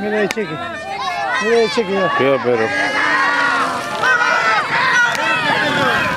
Mira el cheque. Mira el cheque ya. Cuidado, Pedro.